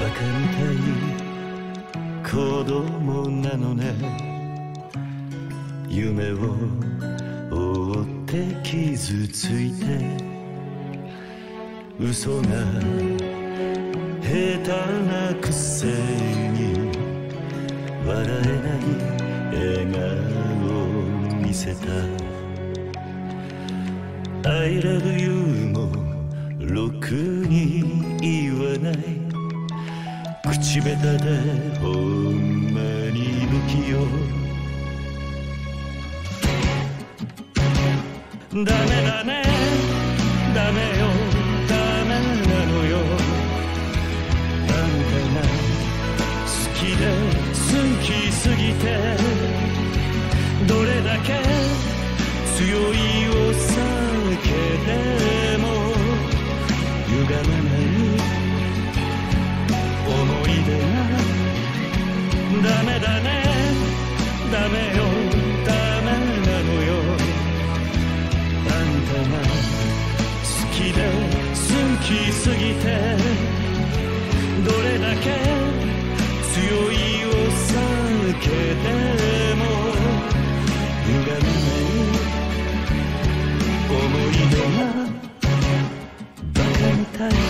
バカみたい。子供なのね。夢を追って傷ついて。嘘が下手なくせに。笑えない笑顔を見せた。I love you もろくに言わない。口下手でほんまに不器用ダメダメダメよ。ダメなのよ。あんたが好きで好きすぎて。どれだけ強いお酒でも。歪まない思い出がダメだね。ダメよ。ダメなのよ。あんたが好きで好きすぎてどれだけ強いを避けても歪みない。思い出がバカみたい